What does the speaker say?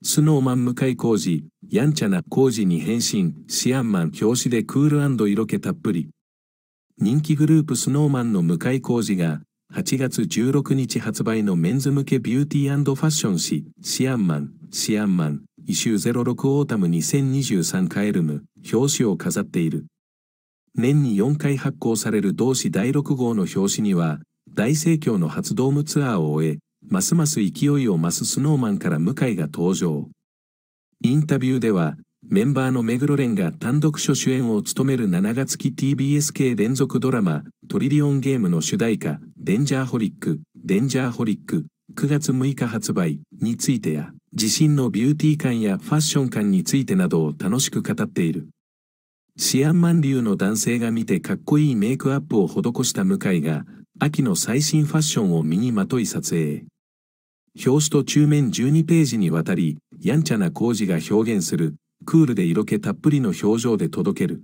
Snow Man 向井康二、やんちゃなコージに変身、 CYAN MAN 表紙でクール色気たっぷり。人気グループ Snow Man の向井康二が、8月16日発売のメンズ向けビューティーファッション誌、 CYAN MAN、CYAN MAN、ISSUE 06 AUTUMN 2023カエルム、表紙を飾っている。年に4回発行される同誌第6号の表紙には、大盛況の初ドームツアーを終え、ますます勢いを増すスノーマンから向井が登場。インタビューでは、メンバーの目黒蓮が単独初主演を務める7月期 TBS 系連続ドラマ、トリリオンゲームの主題歌、デンジャーホリック、デンジャーホリック、9月6日発売についてや、自身のビューティー感やファッション感についてなどを楽しく語っている。シアンマン流の男性が見てかっこいいメイクアップを施した向井が、秋の最新ファッションを身にまとい撮影。表紙と中面12ページにわたり、やんちゃな工事が表現する、クールで色気たっぷりの表情で届ける。